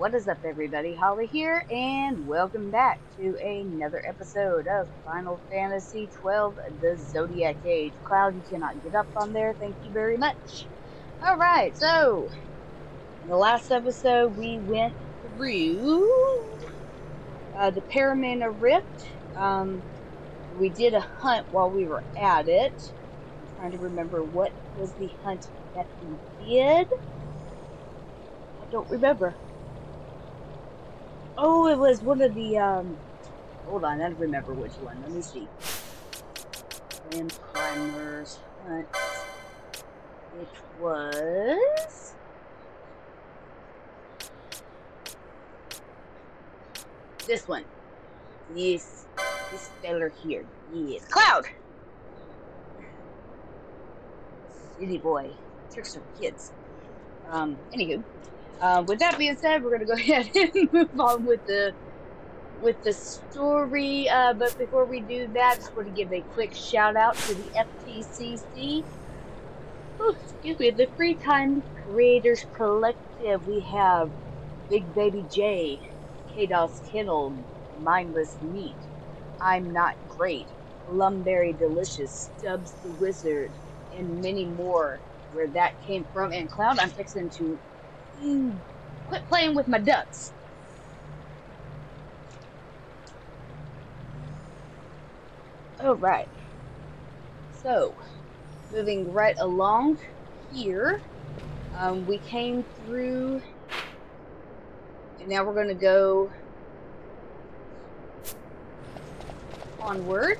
What is up, everybody? Holly here, and welcome back to another episode of Final Fantasy XII The Zodiac Age. Cloud, you cannot get up on there. Thank you very much. Alright, so, the last episode, we went through uh, the Paramina Rift. Um, we did a hunt while we were at it. I'm trying to remember what was the hunt that we did. I don't remember. Oh, it was one of the, um, hold on, I don't remember which one. Let me see. Clan Primers. It was... This one. Yes. This feller here. Yes. Cloud! City boy. Tricks kids. Um, anywho. Uh, with that being said, we're gonna go ahead and move on with the with the story. Uh, but before we do that, just want to give a quick shout out to the FTCC. Oh, excuse me, the Free Time Creators Collective. We have Big Baby J, KDogs Kennel, Mindless Meat, I'm Not Great, PlumBerry Delicious, Stubs the Wizard, and many more. Where that came from, and Cloud, I'm fixing to Quit playing with my ducks. Alright. So, moving right along here, um, we came through, and now we're going to go onward.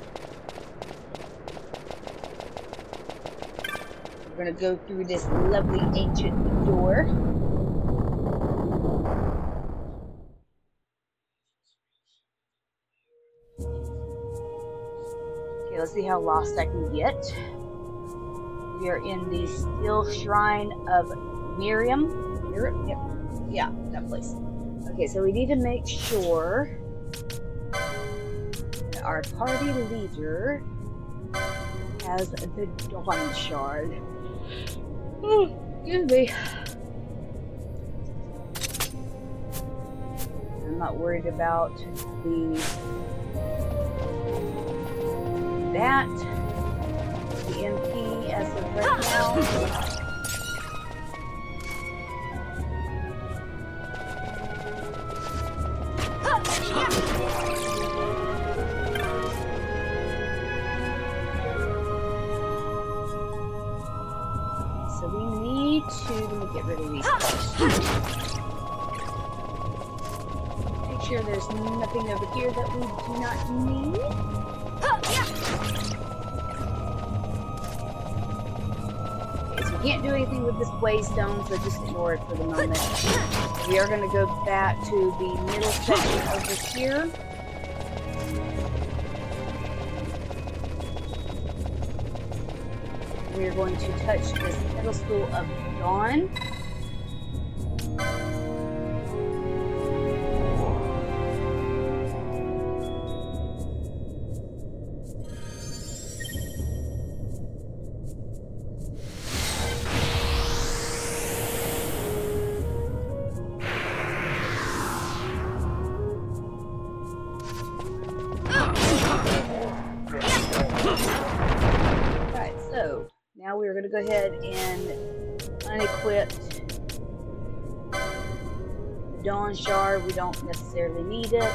We're going to go through this lovely ancient door. See how lost I can get. We are in the Stilshrine of Miriam. Miriam? Yep. Yeah, that place. Okay, so we need to make sure that our party leader has the Dawn Shard. Oh, excuse me. I'm not worried about the that. The MP as of right now. So we need to, get rid of these ah! Make sure there's nothing over here that we do not need. Can't do anything with this waystone, so just ignore it for the moment. We are going to go back to the middle section over here. We are going to touch this pedestal of dawn. Go ahead and unequip Dawn Shard. We don't necessarily need it.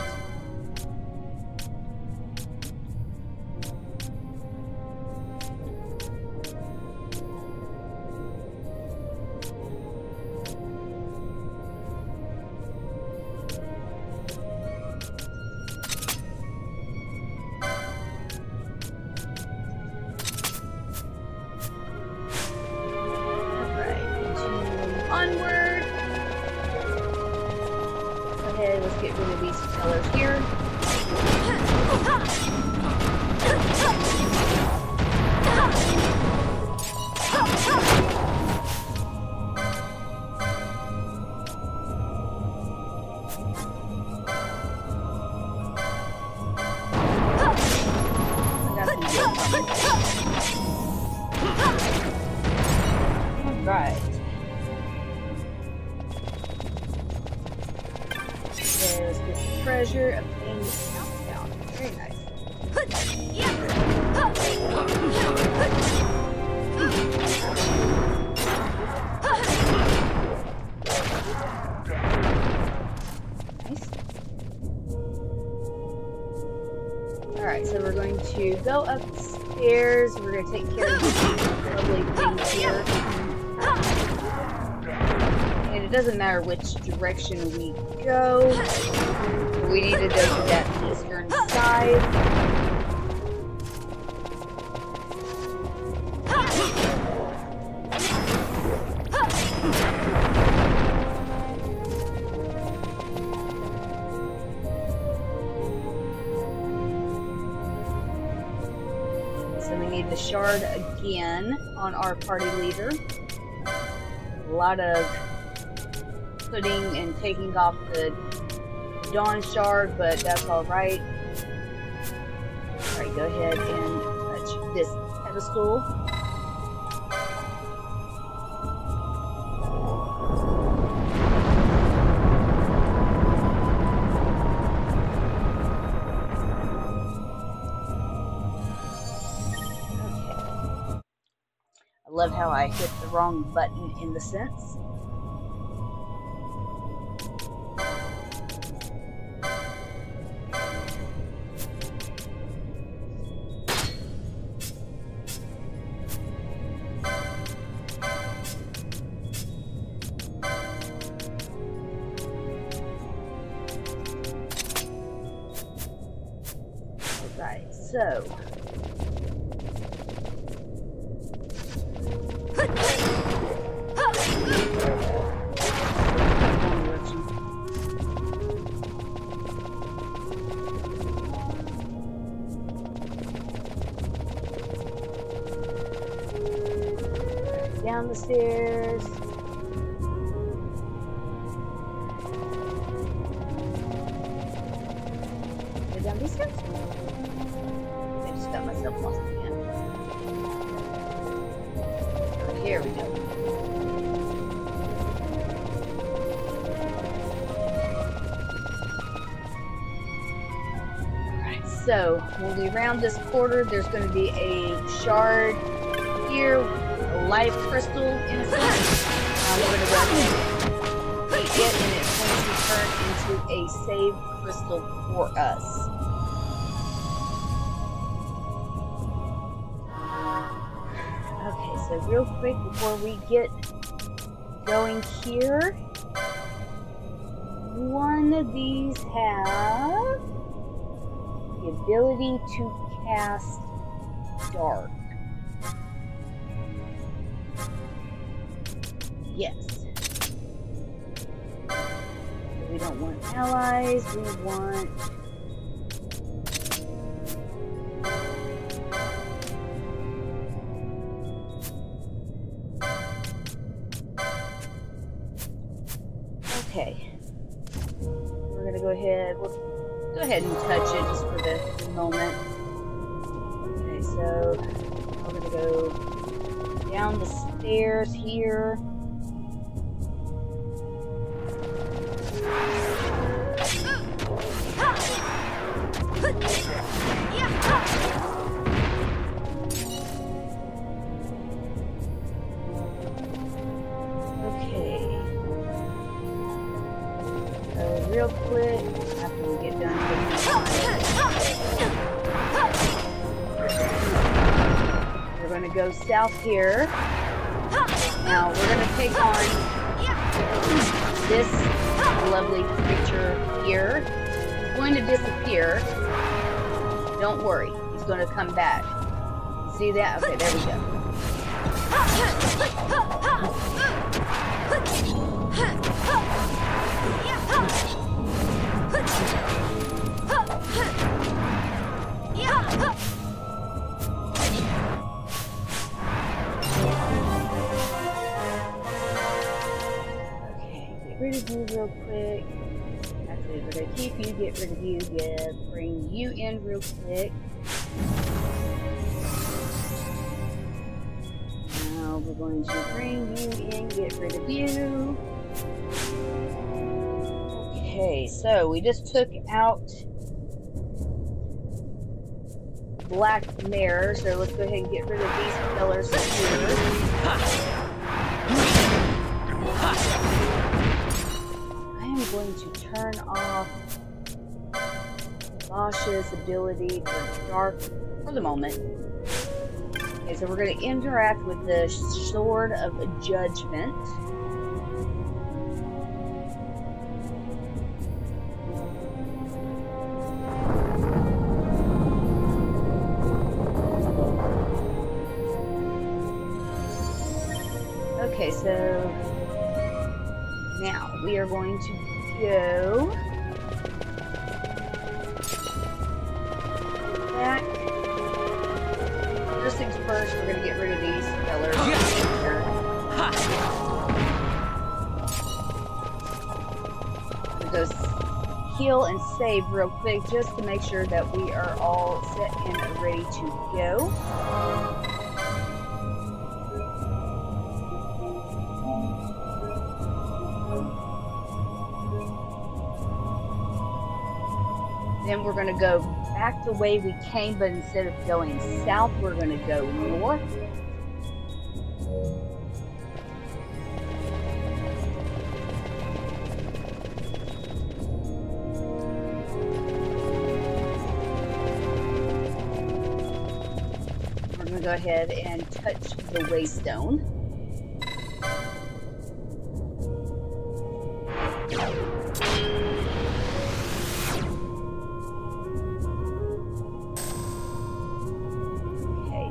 Treasure obtained countdown. Very nice. Nice. Alright, so we're going to go upstairs. We're going to take care of these lovely things here. And it doesn't matter which direction we go. We need to to that eastern side. So we need the shard again on our party leader. A lot of putting and taking off the Dawn shard, but that's alright. Alright, go ahead and touch this pedestal. Love how I hit the wrong button in the sense. Right, so so when we round this quarter, there's going to be a shard here, a life crystal in a sense. Um, we're going to and take it, and it's going to turn into a save crystal for us. Okay, so real quick before we get going here, one of these have the ability to cast dark. Yes. We don't want allies, we want here. Now we're gonna take on this lovely creature here. He's going to disappear. Don't worry, he's gonna come back. See that? Okay, there we go. Quick. Actually, we're gonna keep you, get rid of you, get bring you in real quick. Now we're going to bring you in, get rid of you. Okay. So we just took out black mirror, so let's go ahead and get rid of these pillars here. Going to turn off Basch's ability for dark for the moment. Okay, so we're going to interact with the Sword of Judgment. First we're going to get rid of these fellers. We're going heal and save real quick just to make sure that we are all set and ready to go. Then we're going to go back the way we came, but instead of going south, we're going to go north. We're going to go ahead and touch the waystone.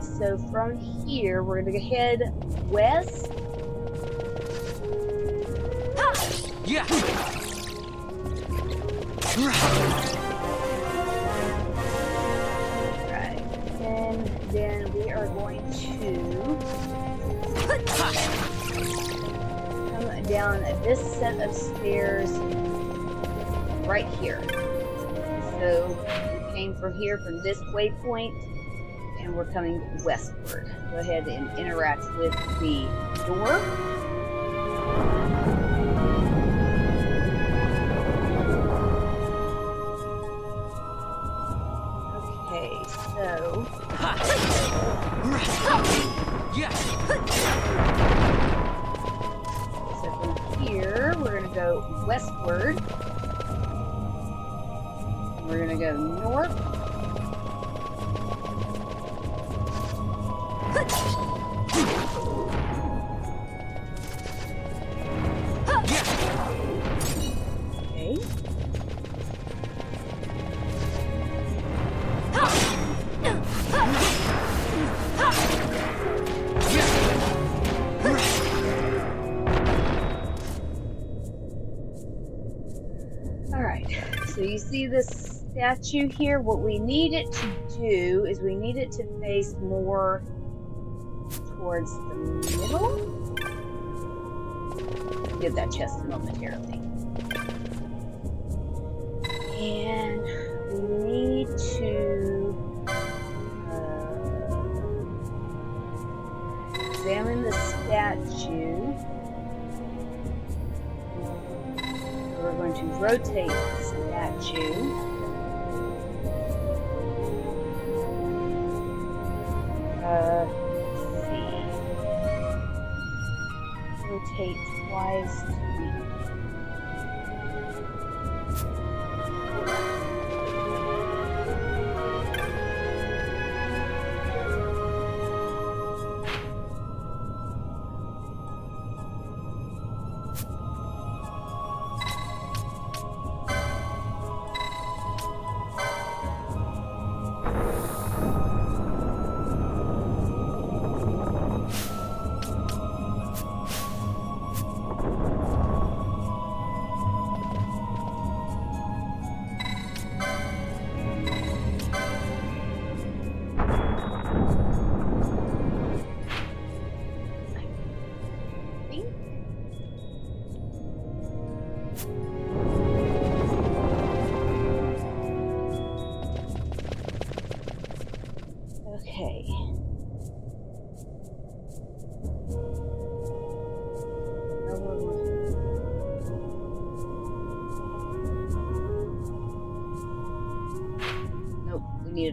So from here, we're going to head west. Yeah. Right. And then we are going to come down this set of stairs right here. So we came from here from this waypoint we're coming westward. Go ahead and interact with the door. Statue here? What we need it to do is we need it to face more towards the middle. Give that chest momentarily. And we need to uh, examine the statue. We're going to rotate the statue. Rotate twice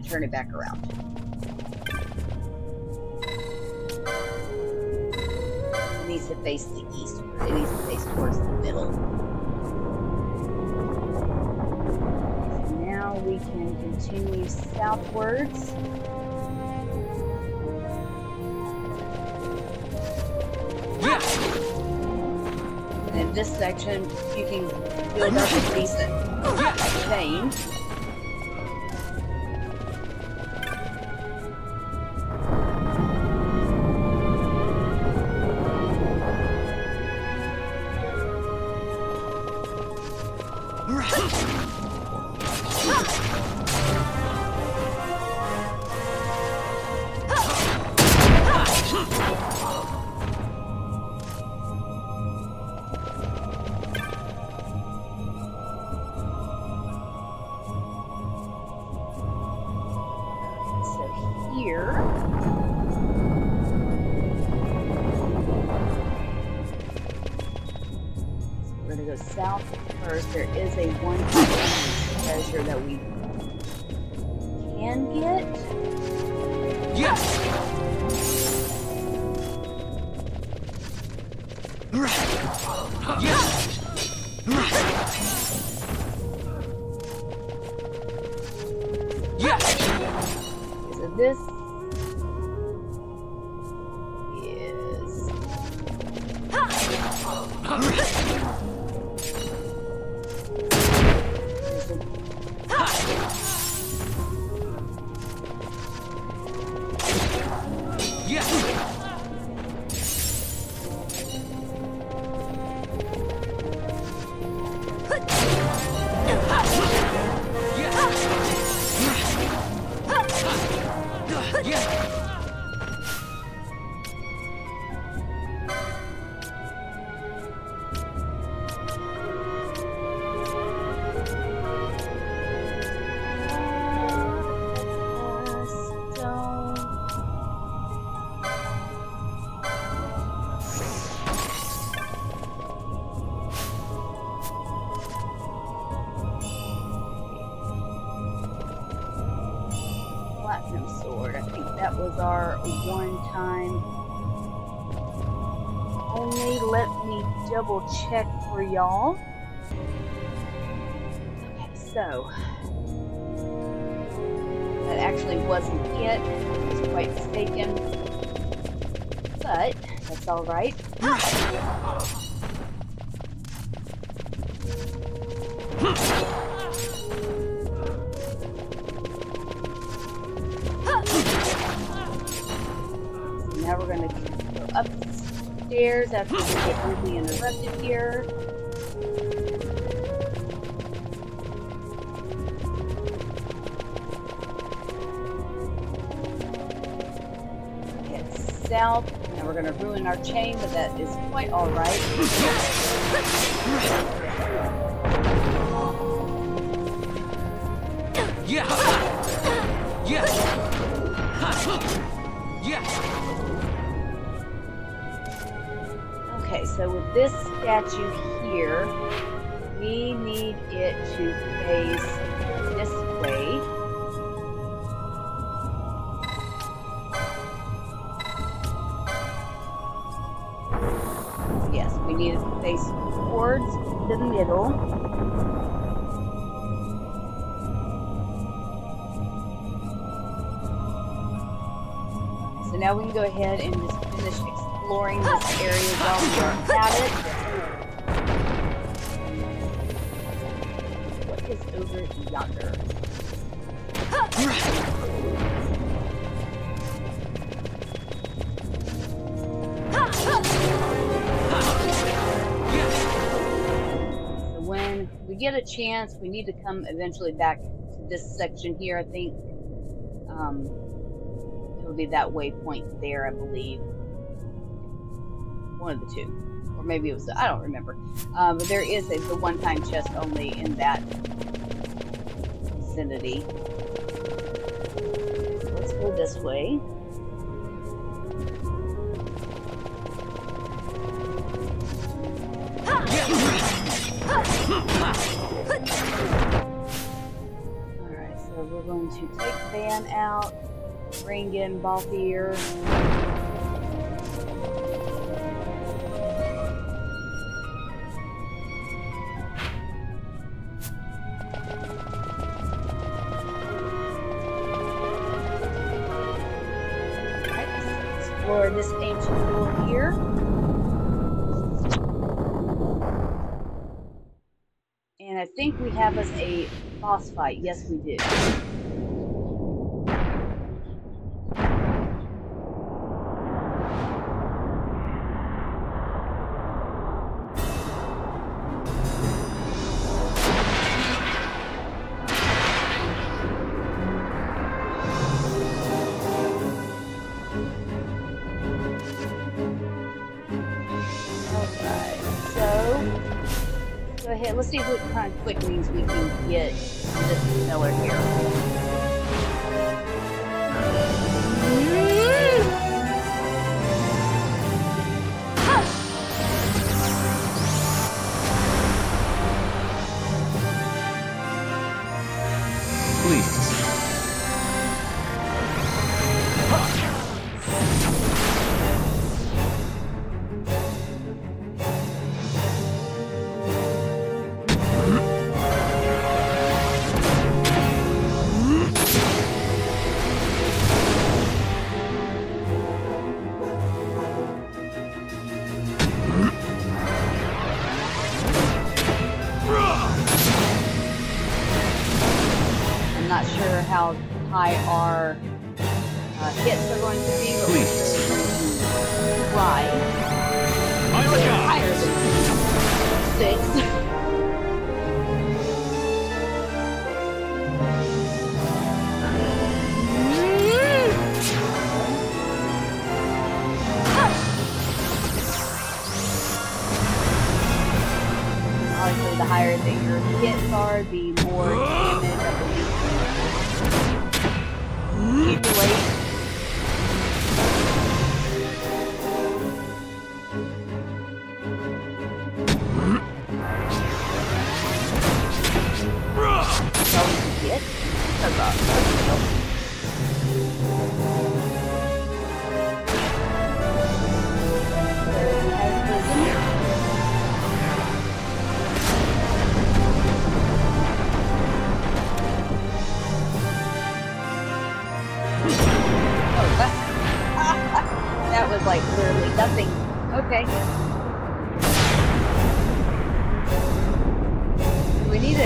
turn it back around. It needs to face the east. It needs to face towards the middle. So now we can continue southwards. In this section, you can build up a decent Yeah. Y'all. Okay, so that actually wasn't it. I was quite mistaken. But that's all right. Now we're gonna go upstairs after we get rudely interrupted here. South. Now we're gonna ruin our chain, but that is quite alright. Yeah. Yeah. Yeah. Okay, so with this statue here, we need it to face Yes, we need to face towards the middle. So now we can go ahead and just finish exploring this area while we are at it. What is over yonder? Get a chance, we need to come eventually back to this section here, I think. Um, it'll be that waypoint there, I believe. One of the two. Or maybe it was, I don't remember. Um, but there is a, the one-time chest only in that vicinity. Let's go this way. To take Van out, bring in Balthier. Explore this ancient door here. And I think we have us a boss fight. Yes, we do. Okay, so go ahead. Let's see what kind of quick means we can get this filler here. Six.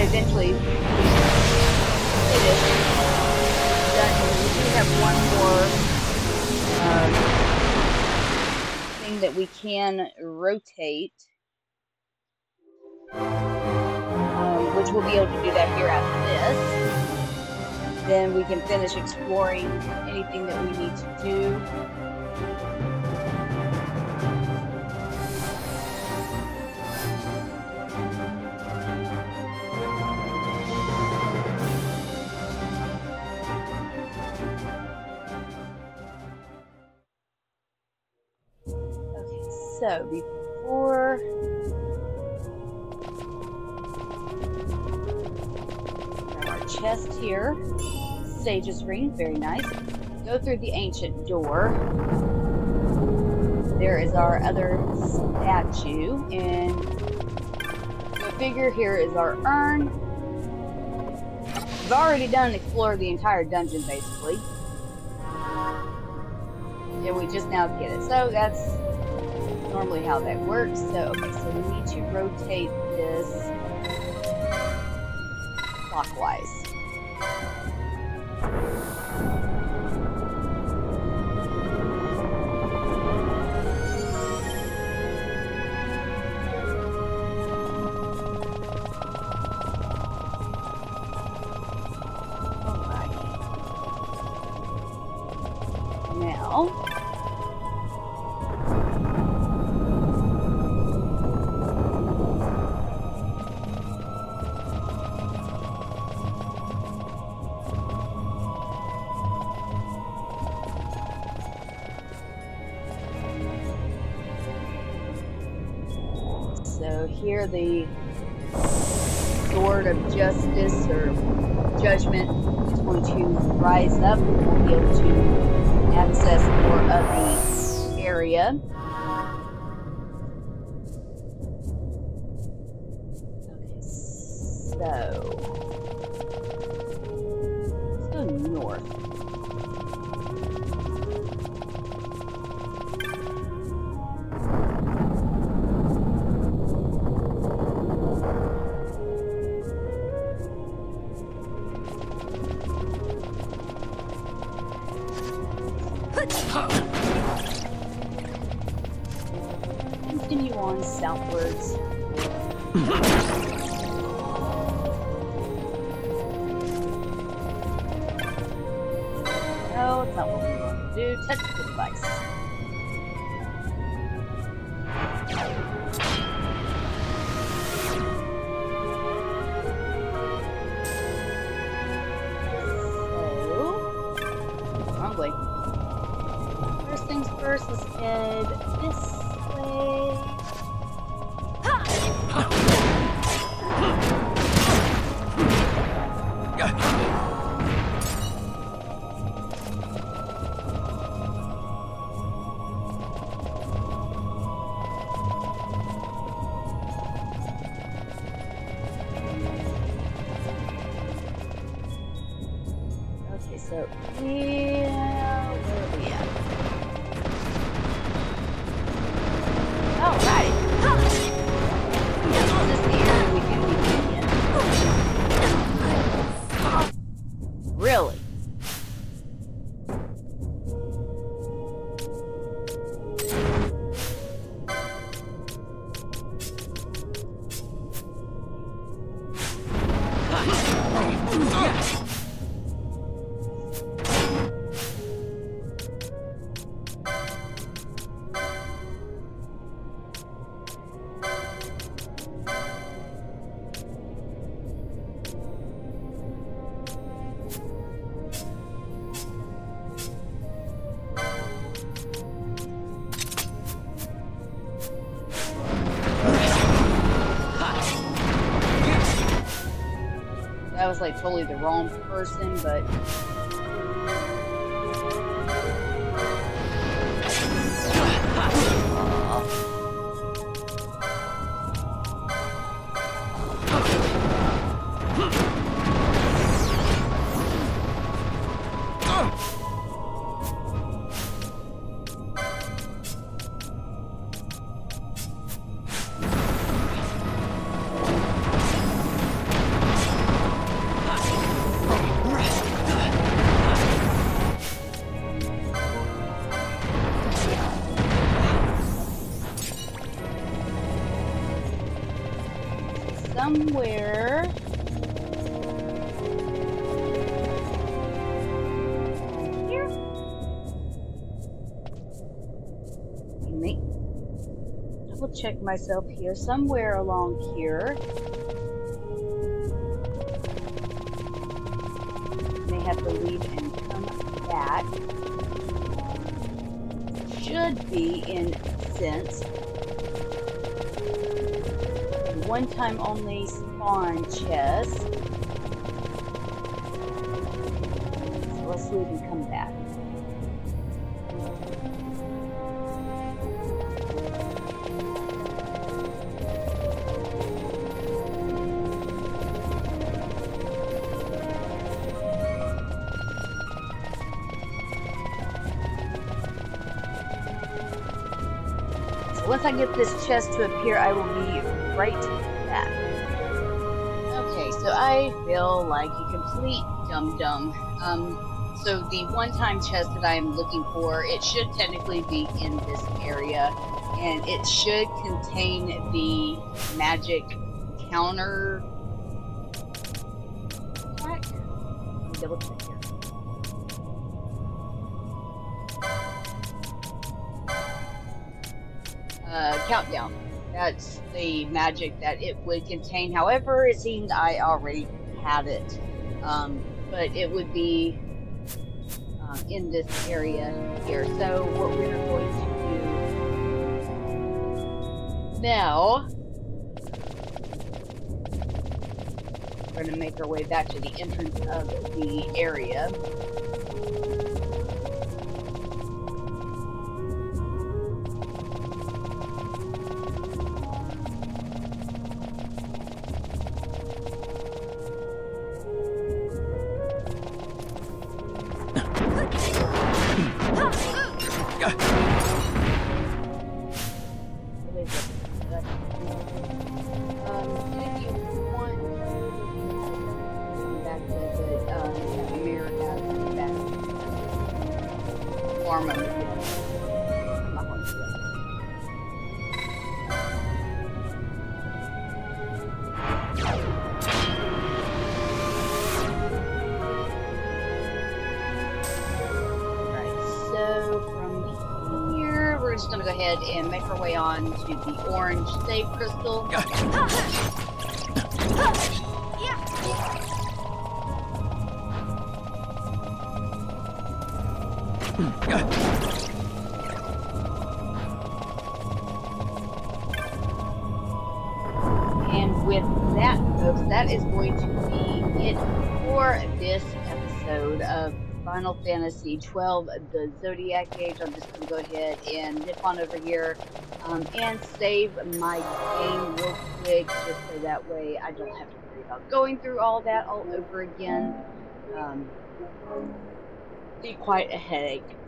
Eventually finish dungeon. We do have one more um, thing that we can rotate. Um, which we'll be able to do that here after this then we can finish exploring anything that we need to do. So before grab our chest here. Sage's ring, very nice. Go through the ancient door. There is our other statue, and the figure here is our urn. We've already done explored the entire dungeon, basically. And we just now get it. So that's normally how that works. So, okay, so we need to rotate this clockwise. The sword of justice or judgment is going to rise up, and we'll be able to access more of the area. Okay, so totally the wrong person, but check myself here. Somewhere along here. May have to leave and come back. Should be in sense one time only spawn chest. Once I get this chest to appear, I will be right back. Okay, so I feel like a complete dum dum. Um, so the one-time chest that I am looking for, it should technically be in this area, and it should contain the magic counter. Me double check countdown. That's the magic that it would contain. However, it seemed I already had it. Um, but it would be uh, in this area here. So what we're going to do now we're going to make our way back to the entrance of the area. And with that, folks, that is going to be it for this episode of Final Fantasy XII, the Zodiac Age. I'm just going to go ahead and nip on over here um, and save my game real quick just so that way I don't have to worry about going through all that all over again. Um, be quite a headache.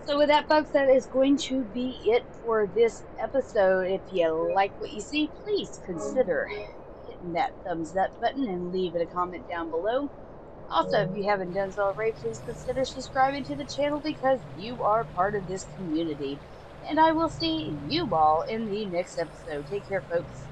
So with that, folks, that is going to be it for this episode. If you like what you see, please consider hitting that thumbs up button and leave it a comment down below. Also, if you haven't done so already, please consider subscribing to the channel because you are part of this community and I will see you all in the next episode. Take care, folks.